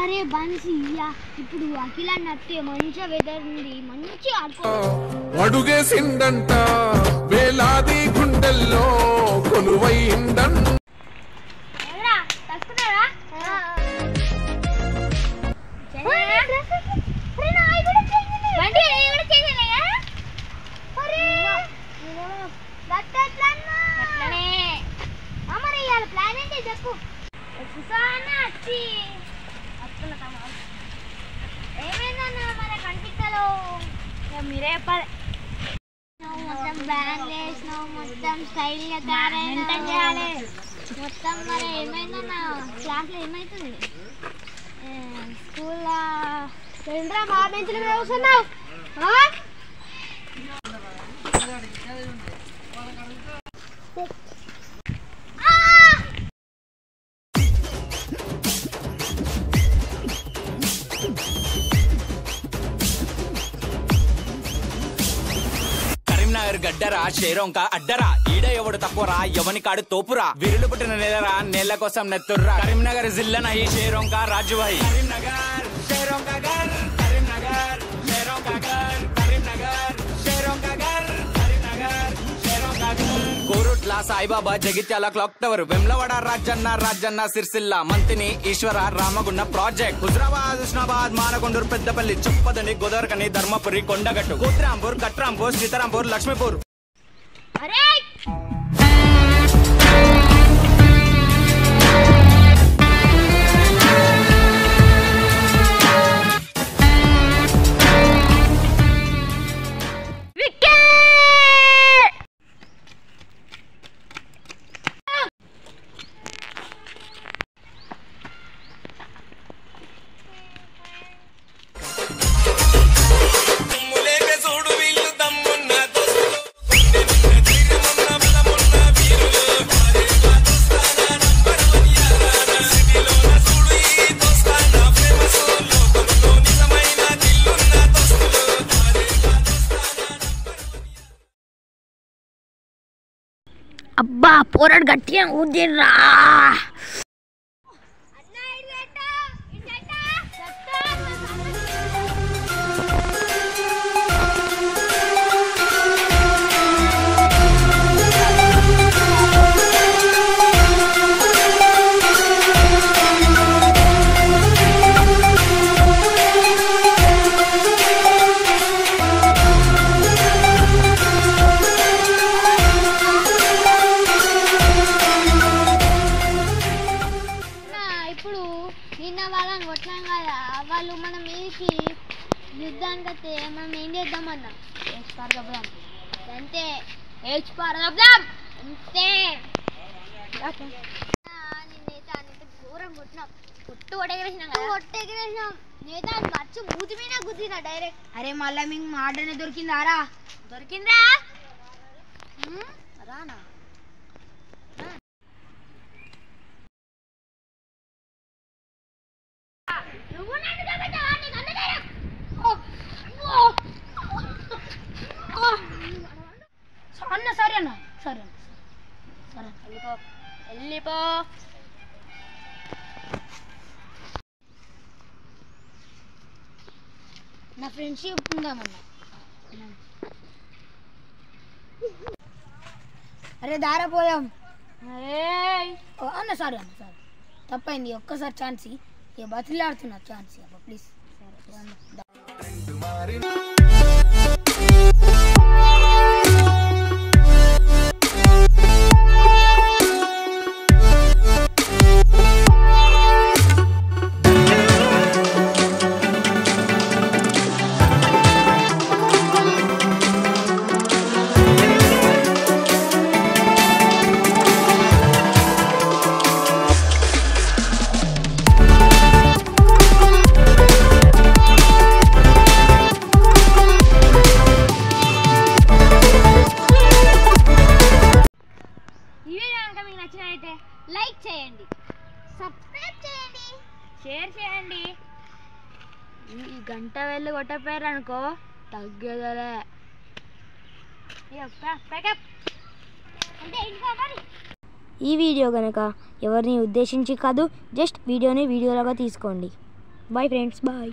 అరే బన్సీ ఇప్పుడు అఖిల నత్తే మంచిగా వెదర్ ఉంది మంచిగా ఆడుకో అడుగేసిందంట వేలాది గుండెల్లో మీరే మొత్తం బ్యాన్ వేసినావు మొత్తం స్టైల్గా తయారైనా మొత్తం మరి ఏమైందన్నా క్లాస్లో ఏమవుతుంది స్కూల్లో ఏంట్రా మా బెంచ్ల మీద కూర్చున్నావు కరీంనగర్ గడ్డరా షేరొంక అడ్డరా. ఈడ ఎవడు తక్కువరా ఎవని కాడు తోపురా. విరులు పుట్టిన నెలరా నేల కోసం నెత్తుర్రా. కరీంనగర్ జిల్లన ఈ షేరొంక రాజువాయి కరీంనగర్ షేరొంక జిల్లా Saibaba Jagtial clock tower. Vemulawada Rajanna Rajanna Sircilla. Manthani Eshwara Ramagunda project. Huzurabad Husnabad Manakondur Peddapalli చుప్పదని Godavarikhani Dharmapuri Kondagattu. కూత్రాంపూర్ Katrampur Sitarampur Laxmipur. అరే! అబ్బా పోరాడు గట్టిగా ఊదిర్రా వాళ్ళు మన మీదకి యుద్ధానికి వస్తే మనం ఏం చేద్దామన్నా ఏడ్చి పారదబ్దాం అంతే. ఏడ్చి అంతే. ఘోరం కొట్టినాం. కొట్టు కొట్టెగరేసినాం కదా. కొట్టెగరేసినాం నేత మర్చి మూతి మీద గుద్దినా డైరెక్ట్ అరే మళ్ళా మీకు మాటనే దొరికిందారా? దొరికిందా? రానా? సరే. సరే. వెళ్ళిపో. వెళ్ళిపో. నా ఫ్రెండ్షిప్ ఉందామన్న? అరే దారా పోయాం ఓ, అన్న సారీ అన్న సారీ. తప్పైంది ఒక్కసారి ఛాన్స్. ఇక బతిలాడుతున్నా ఛాన్స్ అబ్బా ప్లీజ్ సరే షేర్ చేయండి. ఈ గంట వెళ్ళి కొట్టపోయారు అనుకో తగ్గేదలే. ఈ వీడియో కనుక ఎవరిని ఉద్దేశించి కాదు జస్ట్ వీడియోని వీడియోలాగా తీసుకోండి. Bye friends bye